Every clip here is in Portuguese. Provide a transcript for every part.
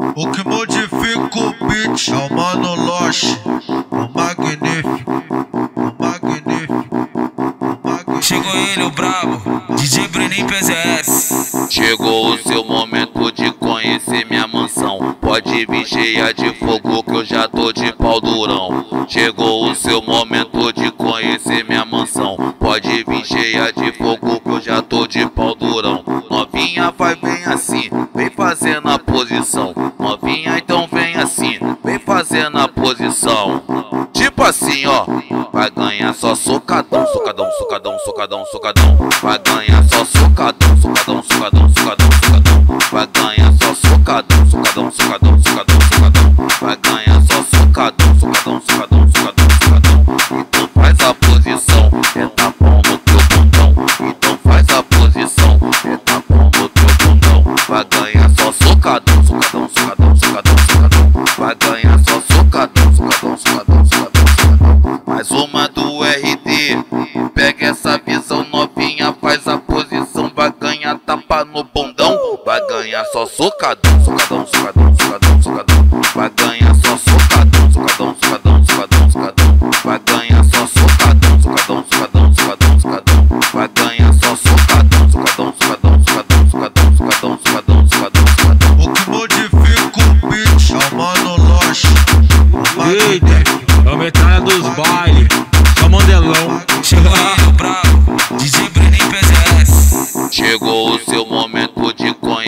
O que modifica o beat é o Mano Loche, o magnífico, o magnífico, o magnífico. Chegou ele, o brabo, DJ Brenin PZS. Chegou o seu momento de conhecer minha mansão. Pode vir cheia de fogo que eu já tô de pau durão. Chegou o seu momento de conhecer minha mansão. Pode vir cheia de fogo que eu já tô de pau durão. Novinha vai bem assim, posição. Novinha então vem assim, vem fazendo a posição. Tipo assim, ó, vai ganhar só socadão, socadão, socadão, socadão, socadão. Vai ganhar só socadão, socadão, socadão, socadão, socadão. Vai ganhar só socadão, socadão, socadão, socadão, socadão. Vai ganhar só socadão, socadão, socadão, socadão. Ganhar só socadão, socadão, socadão, socadão, socadão. Mais uma do RD. Pega essa visão novinha, faz a posição. Vai ganhar tapa no bundão. Vai ganhar só socadão, socadão, socadão, socadão, socadão. Vai ganhar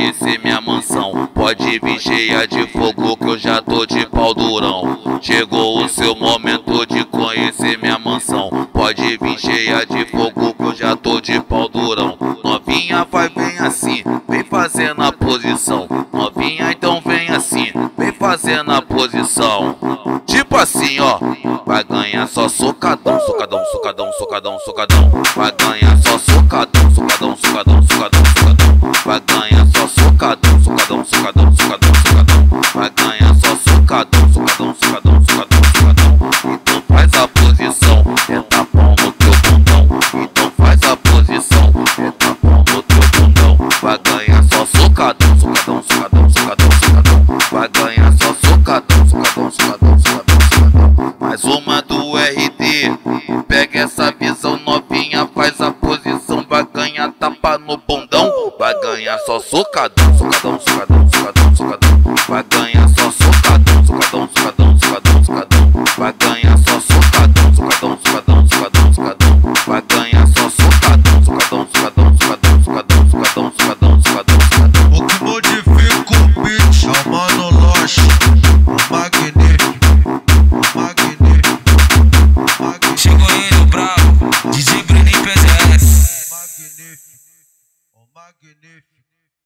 conhecer minha mansão. Pode vir cheia de fogo que eu já tô de pau durão. Chegou o seu momento de conhecer minha mansão. Pode vir cheia de fogo que eu já tô de pau durão. Novinha vai bem assim, vem fazendo a posição. Novinha então vem assim, vem fazendo a posição. Tipo assim, ó, vai ganhar só socadão, socadão, socadão, socadão, socadão. Vai ganhar só socadão, socadão, socadão, socadão, socadão. Vai ganhar só socadão, socadão, socadão, socadão. Vai ganhar só socadão, socadão, socadão, socadão, socadão. Mais uma do RD. Pega essa visão novinha, faz a posição. Vai ganhar tapa no bundão. Vai ganhar só socadão, socadão, socadão, socadão, socadão. Vai ganhar só socadão, socadão, socadão, socadão, socadão. Vai ganhar só socadão, Agenefio.